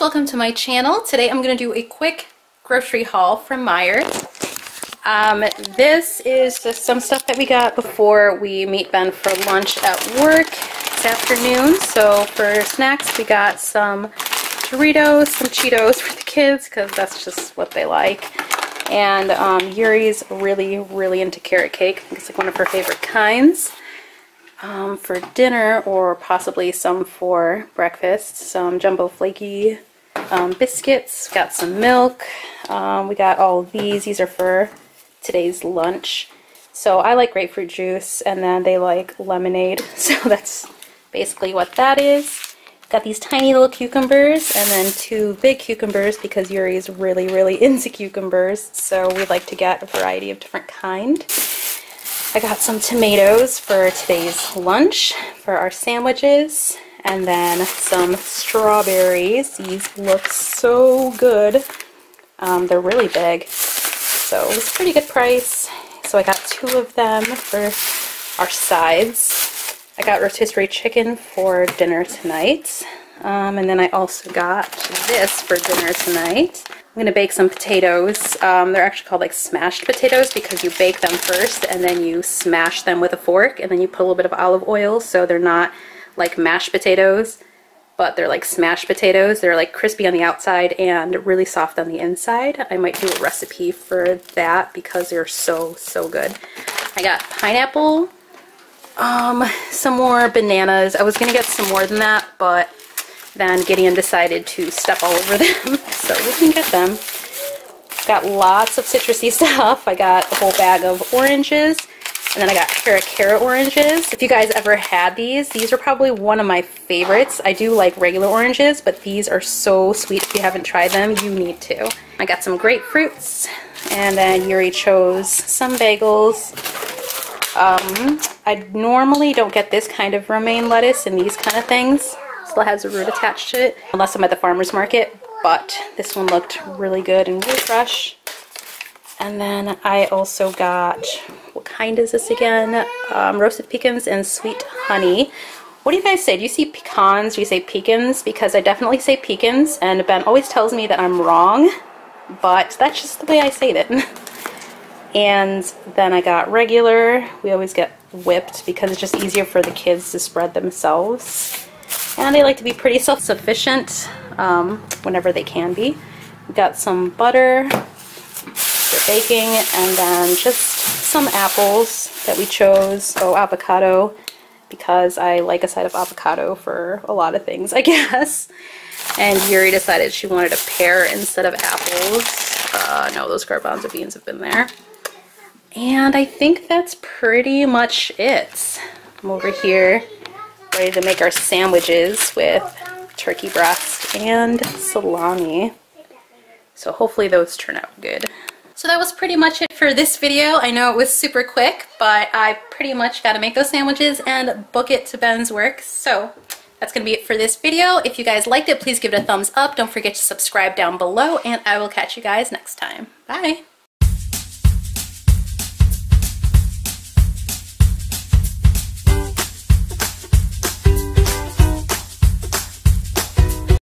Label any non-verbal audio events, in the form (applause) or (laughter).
welcome to my channel. Today I'm going to do a quick grocery haul from Meijer. Um, this is just some stuff that we got before we meet Ben for lunch at work this afternoon. So for snacks we got some Doritos, some Cheetos for the kids because that's just what they like. And um, Yuri's really, really into carrot cake. I think it's like one of her favorite kinds um, for dinner or possibly some for breakfast. Some jumbo flaky um, biscuits, got some milk. Um, we got all these. These are for today's lunch. So I like grapefruit juice and then they like lemonade. (laughs) So that's basically what that is. Got these tiny little cucumbers and then two big cucumbers because Yuri is really, really (laughs) into cucumbers. So we like to get a variety of different kind. I got some tomatoes for today's lunch for our sandwiches and then some strawberries. These look so good. Um, they're really big. So it was a pretty good price. So I got two of them for our sides. I got rotisserie chicken for dinner tonight. Um, and then I also got this for dinner tonight. I'm to bake some potatoes. Um, they're actually called like smashed potatoes because you bake them first and then you smash them with a fork and then you put a little bit of olive oil so they're not like mashed potatoes but they're like smashed potatoes. They're like crispy on the outside and really soft on the inside. I might do a recipe for that because they're so, so good. I got pineapple, um, some more bananas. I was going to get some more than that, but then Gideon decided to step all over (laughs) them, so we can get them. Got lots of citrusy (laughs) stuff. I got a whole bag of oranges, and then I got Cara Cara oranges. If you guys ever had these, these are probably one of my favorites. I do like regular oranges, but these are so sweet. If you haven't tried them, you need to. I got some grapefruits, and then Yuri chose some bagels. Um, I normally don't get this kind of romaine lettuce and these kind of things still has a root attached to it, unless I'm at the farmer's market, but this one looked really good and really fresh. And then I also got, kind is this again? Um, roasted pecans and sweet honey. What do you guys say? Do you see pecans? Do you say pecans? Because I definitely say pecans, and Ben always tells me that I'm wrong, but that's just the way I say it. (laughs) and then I got regular. We always get whipped because it's just easier for the kids to spread themselves. And they like to be pretty self-sufficient um, whenever they can be. We've got some butter baking and then just some apples that we chose. Oh, avocado because I like a side of avocado for a lot of things, (laughs) I guess. And Yuri decided she wanted a pear instead of apples. Uh, no, those garbanzo beans have been there. And I think that's pretty much it. I'm over here ready to make our sandwiches with turkey breast and salami. So hopefully those turn out good. So that was pretty much it for this video. I know it was super quick, but I pretty much got to make those sandwiches and book it to Ben's work. So that's going to be it for this video. If you guys liked it, please give it a thumbs up. Don't forget to subscribe down below, and I will catch you guys next time. Bye!